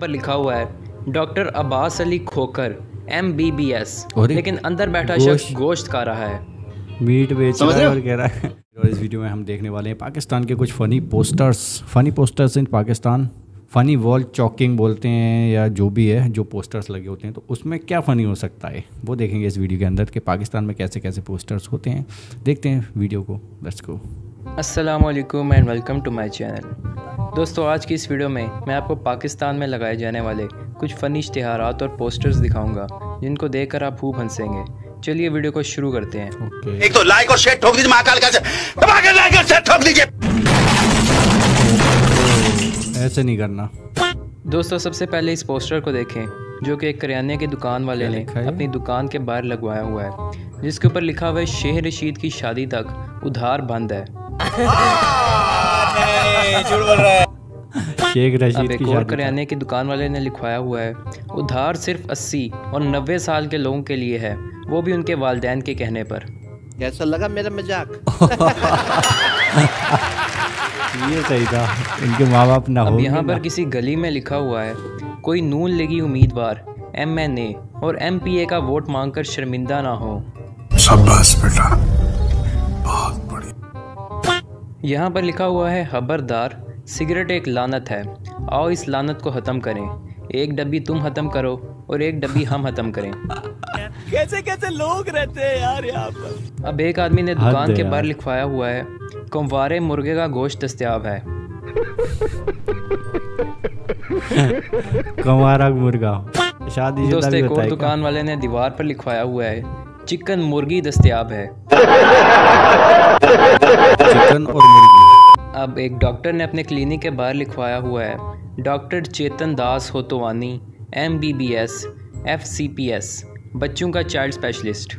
पर लिखा हुआ है doctor Abbas Ali Khokhar M B B S लेकिन अंदर बैठा शख्स गोश्त खा रहा है। मीट बेच रहा है और कह रहा है। और इस वीडियो में हम देखने वाले हैं पाकिस्तान के कुछ funny posters funny posters in Pakistan funny wall chalking बोलते हैं या जो भी है जो पोस्टर्स लगे होते हैं तो उसमें क्या फ़नी हो सकता है? वो देखेंगे इस वीडियो के अंदर कि पाकिस्तान में कैसे कैसे पोस्टर्स होते हैं। देखते हैं वीडियो को लेट्स गो अस्सलाम वालेकुम and welcome to my channel दोस्तों आज की इस वीडियो में मैं आपको पाकिस्तान में लगाए जाने वाले कुछ फ़नी इश्तहारात और पोस्टर्स दिखाऊँगा जिनको देखकर आप खूब हंसेंगे। चलिए वीडियो को शुरू करते हैं। ओके एक तो लाइक और शेयर ठोक दीजिए महाकाल का दबा लाइक और शेयर ठोक दीजिए। ऐसे नहीं करना। दोस्तों सबसे पहले इस पोस्टर को देखें जो कि एक करियाने की दुकान वाले ने अपनी दुकान के बाहर लगवाया हुआ है जिसके ऊपर लिखा हुआ है शेख रशीद की शादी तक उधार बंद है। शेख रशीद एक की और करियाने की दुकान वाले ने लिखवाया हुआ है उधार सिर्फ़ 80 और 90 साल के लोगों के लिए है वो भी उनके वालदेन के कहने पर। कैसा लगा मेरा मज़ाक। ये सही था इनके माँ बाप ना अब हो यहाँ पर किसी गली में लिखा हुआ है कोई नून लेगी उम्मीदवार एम एन ए और एम पी ए का वोट मांगकर शर्मिंदा ना हो। शाबाश बेटा बहुत बढ़िया। यहाँ पर लिखा हुआ है खबरदार सिगरेट एक लानत है। आओ इस लानत को ख़त्म करें। एक डब्बी तुम ख़त्म करो और एक डब्बी हम ख़त्म करें। कैसे कैसे लोग रहते हैं यार यहाँ पर? अब एक आदमी ने दुकान के। बाहर लिखवाया हुआ है कुंवारे मुर्गे का गोश्त दस्तियाब है। कंवारा मुर्गा। शादी दोस्त एक और दुकान वाले ने दीवार पर लिखवाया हुआ है चिकन मुर्गी दस्तियाब है। चिकन और मुर्गी। अब एक डॉक्टर ने अपने क्लिनिक के बाहर लिखवाया हुआ है doctor Chetan Das Hotowani M B B S F C P S बच्चों का चाइल्ड स्पेशलिस्ट।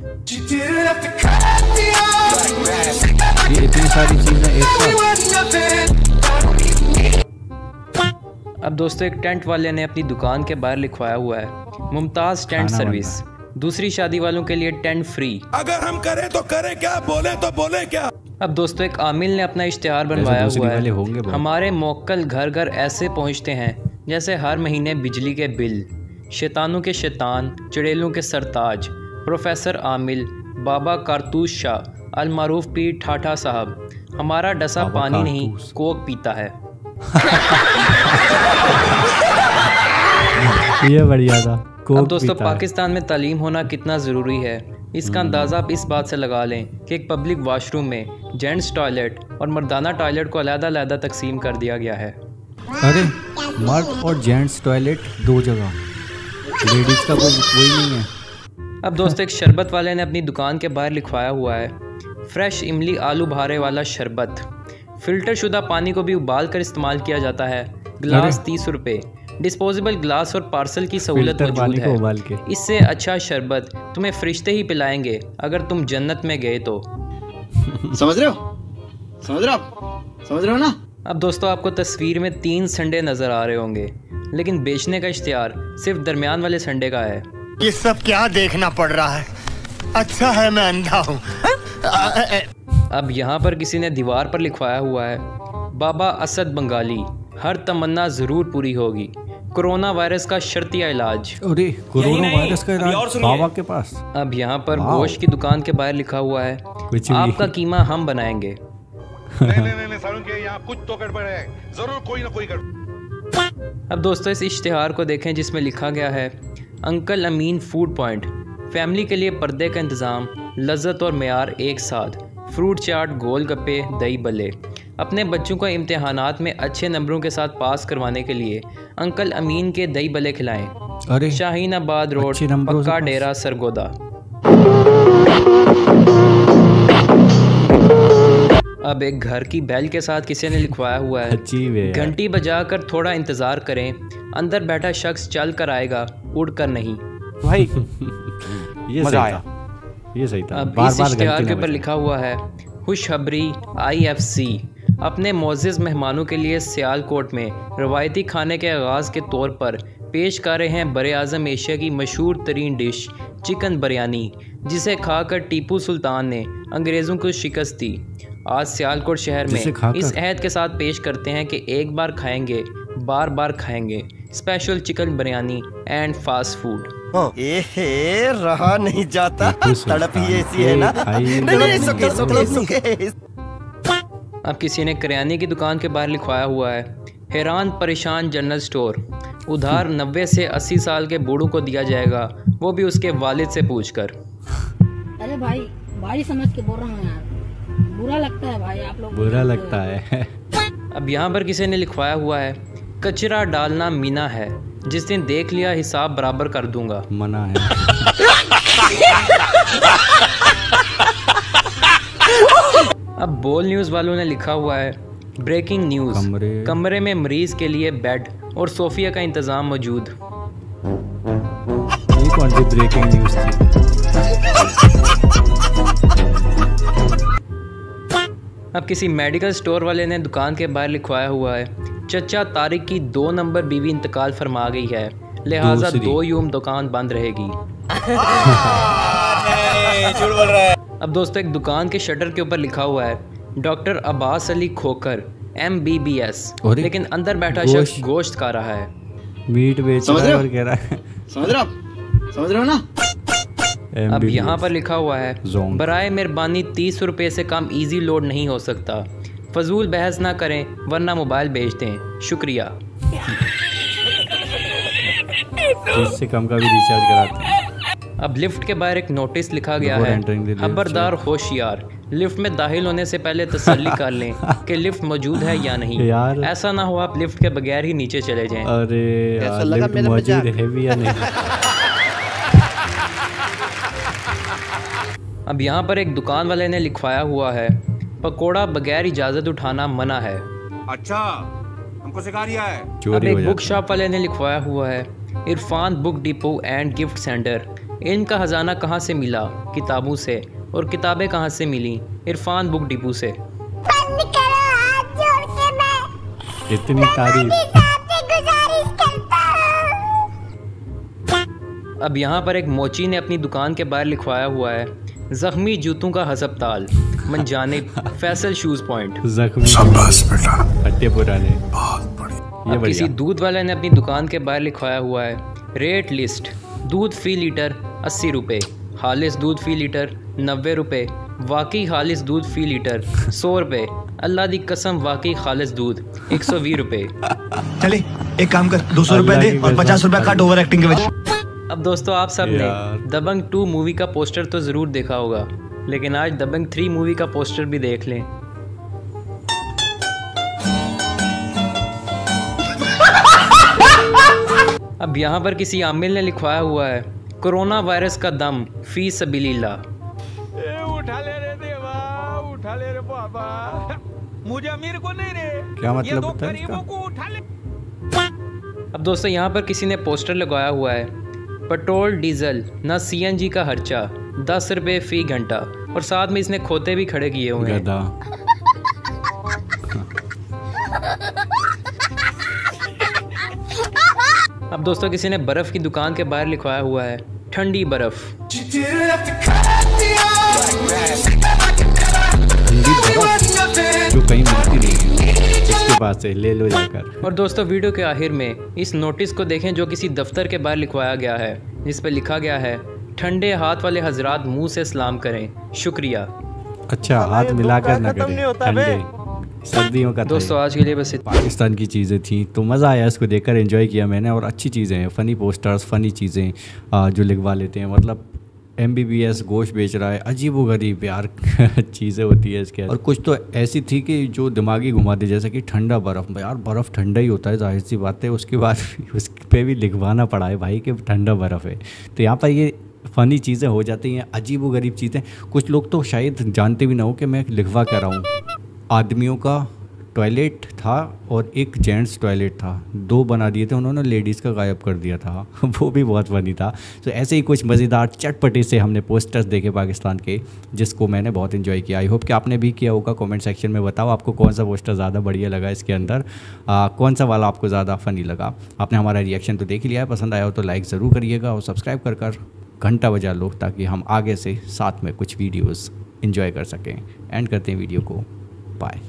ये इतनी सारी चीज़ें एक साथ। अब दोस्तों एक टेंट वाले ने अपनी दुकान के बाहर लिखवाया हुआ है मुमताज़ टेंट सर्विस। दूसरी शादी वालों के लिए टेंट फ्री। अगर हम करें तो करें क्या? बोले तो बोले क्या? अब दोस्तों एक आमिल ने अपना इश्तेहार बनवाया हुआ है। होंगे हमारे मोक्कल घर घर ऐसे पहुँचते हैं जैसे हर महीने बिजली के बिल शैतानों के शैतान चुड़ैलों के सरताज प्रोफेसर आमिल बाबा कारतूस शाह अलमारूफ पीर ठाठा साहब। हमारा डसा पानी नहीं। कोक पीता है। ये बढ़िया था अब दोस्तों पाकिस्तान में तालीम होना कितना ज़रूरी है? इसका अंदाज़ा आप इस बात से लगा लें कि एक पब्लिक वाशरूम में जेंट्स टॉयलेट और मर्दाना टॉयलेट को अलहदा तकसीम कर दिया गया है। अरे मर्द और जेंट्स टॉयलेट दो जगह। लेडीज़ का कोई कोई नहीं है। अब दोस्तों एक शरबत वाले ने अपनी दुकान के बाहर लिखवाया हुआ है फ्रेश इमली आलू भारे वाला शरबत। फ़िल्टर शुदा पानी को भी उबाल कर इस्तेमाल किया जाता है गिलास तीस रुपये डिस्पोजेबल ग्लास और पार्सल की सहूलत मौजूद है। इससे अच्छा शरबत तुम्हें फरिश्ते ही पिलाएँगे अगर तुम जन्नत में गए तो। समझ रहे हो? समझ रहे हो समझ रहे हो ना? अब दोस्तों आपको तस्वीर में तीन संडे नज़र आ रहे होंगे लेकिन बेचने का इश्तेहार सिर्फ़ दरमियान वाले संडे का है। ये सब क्या देखना पड़ रहा है? अच्छा है मैं अंधा हूँ। अब यहाँ पर किसी ने दीवार पर लिखवाया हुआ है बाबा असद बंगाली हर तमन्ना ज़रूर पूरी होगी। कोरोना वायरस का शर्तिया इलाज। अरे कोरोना वायरस का इलाज? बाबा के पास? अब यहाँ पर। गोश्त की दुकान के बाहर लिखा हुआ है आपका कीमा हम बनाएँगे। नहीं नहीं नहीं के यहाँ कुछ तो गड़बड़ है। ज़रूर कोई ना कोई गड़बड़ अब दोस्तों इस इश्तिहार को देखें जिसमें लिखा गया है uncle Amin food point family के लिए पर्दे का इंतज़ाम लज्जत और मैार एक साथ फ्रूट चाट गोल गप्पे दही बल्ले। अपने बच्चों को इम्तहानात में अच्छे नंबरों के साथ पास करवाने के लिए अंकल अमीन के दही बल्ले खिलाएँ। अरे शाहीन आबाद रोड पक्का डेरा सरगोदा। अब एक घर की बैल के साथ किसी ने लिखवाया हुआ है। घंटी बजाकर थोड़ा इंतज़ार करें अंदर बैठा शख्स चल कर आएगा उड़कर नहीं। भाई ये सही था। ये सही था। अब बार इस बार के ऊपर लिखा हुआ है खुशखबरी आई एफ़ सी। अपने मोजिज़ मेहमानों के लिए सियालकोट में रवायती खाने के आगाज़ के तौर पर पेश कर रहे हैं बर अज़म एशिया की मशहूर तरीन डिश चिकन बिरयानी जिसे खाकर टीपू सुल्तान ने अंग्रेज़ों को शिकस्त दी आज सियालकोट शहर में इस अहद के साथ पेश करते हैं कि एक बार खाएँगे बार बार खाएँगे special chicken biryani and fast food रहा नहीं जाता तड़प ही ऐसी है ना नहीं नहीं सुके सुके अब किसी ने करियाने की दुकान के बाहर लिखवाया हुआ है हैरान परेशान जनरल स्टोर। उधार नब्बे से अस्सी साल के बूढ़ों को दिया जाएगा वो भी उसके वालिद से पूछकर। अरे भाई भाई समझ के बोल रहा हूँ यार। बुरा लगता है भाई आप लोग बुरा लगता है। अब यहाँ पर किसी ने लिखवाया हुआ है कचरा डालना मीना है जिस दिन देख लिया हिसाब बराबर कर दूँगा। मना है। बोल न्यूज़ वालों ने लिखा हुआ है ब्रेकिंग न्यूज़ कमरे- कमरे में मरीज़ के लिए बेड और सोफिया का इंतज़ाम मौजूद। ये कौन सी ब्रेकिंग न्यूज़ थी? अब किसी मेडिकल स्टोर वाले ने दुकान के बाहर लिखवाया हुआ है चचा तारिक की दो नंबर बीवी इंतकाल फरमा गई है लिहाजा दो यूम दुकान बंद रहेगी। अब दोस्तों एक दुकान के शटर के ऊपर लिखा हुआ है doctor Abbas Ali Khokhar M B B S लेकिन अंदर बैठा शख्स गोश्त। खा रहा है। मीट बेच रहा है और कह रहा है। समझ रहे हो? समझ रहे हो ना? अब यहाँ पर लिखा हुआ है. बरए मेहरबानी तीस रुपये से कम इजी लोड नहीं हो सकता। फजूल बहस ना करें वरना मोबाइल बेच दें। शुक्रिया। इससे कम का भी रिचार्ज कराते हैं। अब लिफ्ट के बाहर एक नोटिस लिखा गया है। खबरदार होशियार लिफ्ट में दाखिल होने से पहले तसल्ली कर लें कि लिफ्ट मौजूद है या नहीं। यार। ऐसा ना हो आप लिफ्ट के बगैर ही नीचे चले जाएँ। अरे यार, लिफ्ट मौजूद है भी या नहीं? अब यहाँ पर एक दुकान वाले ने लिखवाया हुआ है पकोड़ा बगैर इजाज़त उठाना मना है। अच्छा हमको सिखा रिया है। अब एक बुक शॉप वाले ने लिखवाया हुआ है Irfan book depot and gift centre. इनका ख़जाना कहाँ से मिला? किताबों से। और किताबें कहाँ से मिली? इरफान बुक डिपो से। इतनी तारीफ़। अब यहाँ पर एक मोची ने अपनी दुकान के बाहर लिखवाया हुआ है ज़ख्मी जूतों का हस्पताल मनजानिब फैसल शूज़ पॉइंट। जख्मी। पुराने। ये किसी दूध वाले ने अपनी दुकान के बाहर लिखवाया हुआ है रेट लिस्ट। दूध फ़ी लीटर अस्सी रुपये खालिस दूध फ़ी लीटर नब्बे रुपये वाकई खालिस दूध फ़ी लीटर सौ रुपये अल्लाह दी कसम वाकई खालिस दूध एक सौ बीस रुपये चले एक काम कर दो सौ रुपए अल्लाह दे और पचास रुपए काट ओवर एक्टिंग के वजह अब दोस्तों आप सबने दबंग टू मूवी का पोस्टर तो ज़रूर देखा होगा लेकिन आज दबंग थ्री मूवी का पोस्टर भी देख लें। अब यहाँ पर किसी आमिल ने लिखवाया हुआ है कोरोना वायरस का दम फ़ी सबीलिल्लाह. उठा ले रे देवा उठा ले रे बाबा। मुझे अमीर को नहीं रे। क्या ये मतलब होता है इसका? को उठा ले। अब दोस्तों यहाँ पर किसी ने पोस्टर लगाया हुआ है पेट्रोल डीजल न सीएनजी का खर्चा दस रुपये फ़ी घंटा और साथ में इसने खोते भी खड़े किए हुए हैं। दोस्तों किसी ने बर्फ़ की दुकान के बाहर लिखवाया हुआ है ठंडी बर्फ़। जो कहीं मिलती नहीं है इसके पास से ले लो जाकर। और दोस्तों वीडियो के आखिर में इस नोटिस को देखें जो किसी दफ्तर के बाहर लिखवाया गया है जिस पर लिखा गया है ठंडे हाथ वाले हजरात मुँह से सलाम करें शुक्रिया। अच्छा हाथ मिलाकर ना करें ठंडे। सर्दियों का दोस्तों आज के लिए बस पाकिस्तान की चीज़ें थी तो मज़ा आया इसको देखकर एंजॉय किया मैंने और अच्छी चीज़ें हैं फ़नी पोस्टर्स फ़नी चीज़ें जो लिखवा लेते हैं। मतलब एम बी बी एस गोश्त बेच रहा है अजीब व गरीब यार चीज़ें होती है इसके। और कुछ तो ऐसी थी कि जो दिमागी घुमा दे जैसे कि ठंडा बर्फ़। यार बर्फ़ ठंडा ही होता है ज़ाहिर सी बात है। उसके बाद उस पर भी लिखवाना पड़ा है भाई कि ठंडा बर्फ़ है। तो यहाँ पर ये फ़नी चीज़ें हो जाती हैं अजीब व गरीब चीज़ें। कुछ लोग तो शायद जानते भी ना हो कि मैं लिखवा कर रहा हूँ। आदमियों का टॉयलेट था और एक जेंट्स टॉयलेट था। दो बना दिए थे उन्होंने लेडीज़ का गायब कर दिया था। वो भी बहुत फनी था। तो ऐसे ही कुछ मज़ेदार चटपटे से हमने पोस्टर्स देखे पाकिस्तान के जिसको मैंने बहुत इन्जॉय किया। आई होप कि आपने भी किया होगा। कमेंट सेक्शन में बताओ आपको कौन सा पोस्टर ज़्यादा बढ़िया लगा इसके अंदर। आ, कौन सा वाला आपको ज़्यादा फ़नी लगा? आपने हमारा रिएक्शन तो देख लिया है। पसंद आया हो तो लाइक ज़रूर करिएगा और सब्सक्राइब कर कर घंटा बजा लो ताकि हम आगे से साथ में कुछ वीडियोज़ इन्जॉय कर सकें। एंड करते हैं वीडियो को। Bye.